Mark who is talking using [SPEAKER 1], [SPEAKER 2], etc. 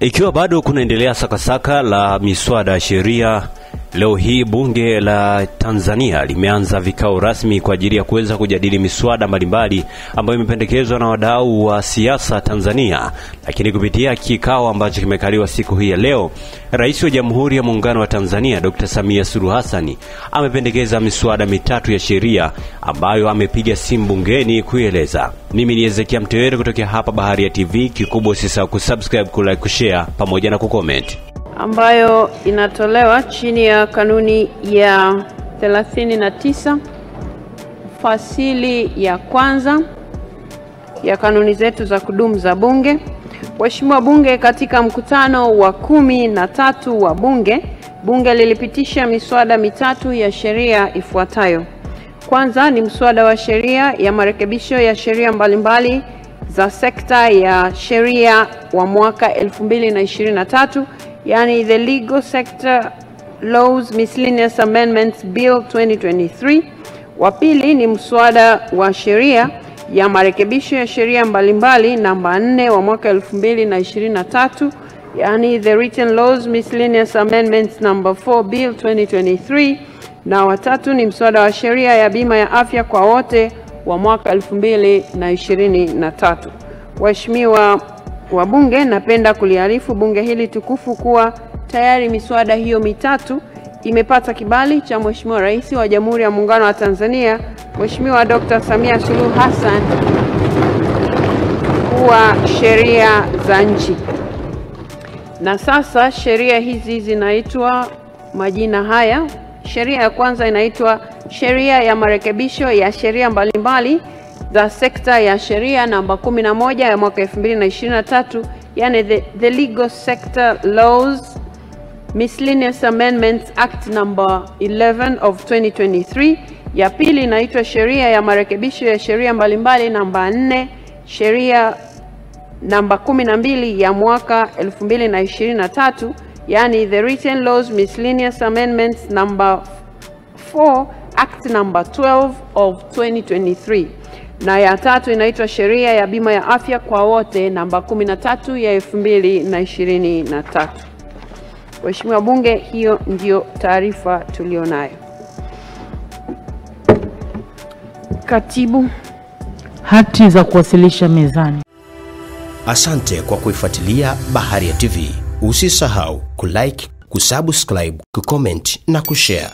[SPEAKER 1] Ikiwa bado kunaendelea sakasaka la miswada ya sheria, leo hii bunge la Tanzania limeanza vikao rasmi kwa ajili ya kuweza kujadili miswada mbalimbali ambayo imependekezwa na wadau wa siasa Tanzania. Lakini kupitia kikao ambacho kimekaliwa siku hii ya leo, Rais wa Jamhuri ya Muungano wa Tanzania Dr. Samia Suluhu Hassan amependekeza miswada mitatu ya sheria ambayo amepiga simu bungeni kuieleza. Mimi ni Ezekia Mtewere kutokea hapa Bahari ya TV. Kikubwa usisahau kusubscribe, kulike, kushare pamoja na kucomment.
[SPEAKER 2] Ambayo inatolewa chini ya kanuni ya 39 fasili ya kwanza ya kanuni zetu za kudumu za Bunge. Waheshimiwa Bunge, katika mkutano wa kumi na tatu wa Bunge, Bunge lilipitisha miswada mitatu ya sheria ifuatayo. Kwanza ni mswada wa sheria ya marekebisho ya sheria mbalimbali za sekta ya sheria wa mwaka 2023 yani the Legal Sector Laws Miscellaneous Amendments Bill 2023. Wa pili ni mswada wa sheria ya marekebisho ya sheria mbalimbali namba 4 wa mwaka 2023 yani the Written Laws Miscellaneous Amendments number 4 Bill 2023 na watatu ni mswada wa sheria ya bima ya afya kwa wote wa mwaka 2023. Waheshimiwa wabunge, napenda kuliarifu bunge hili tukufu kuwa tayari miswada hiyo mitatu imepata kibali cha Mheshimiwa Rais wa Jamhuri ya Muungano wa Tanzania Mheshimiwa Dr. Samia Suluhu Hassan kuwa sheria za nchi. Na sasa sheria hizi zinaitwa majina haya. Sheria ya kwanza inaitwa sheria ya marekebisho ya sheria mbalimbali za sekta ya sheria namba 11 ya mwaka 2023, yani the, the Legal Sector Laws Miscellaneous Amendments Act number 11 of 2023. Ya pili inaitwa sheria ya marekebisho ya sheria mbalimbali namba 4 sheria namba 12 ya mwaka 2023 yani the Written Laws Miscellaneous Amendments number 4 Act number 12 of 2023 na ya tatu inaitwa sheria ya bima ya afya kwa wote namba 13 ya 2023. Mheshimiwa Bunge, hiyo ndio taarifa tulionayo. Katibu,
[SPEAKER 3] Hati za kuwasilisha mezani.
[SPEAKER 4] Asante kwa kuifuatilia Baharia TV. Usisahau kulike, kusubscribe, kucomment na kushare.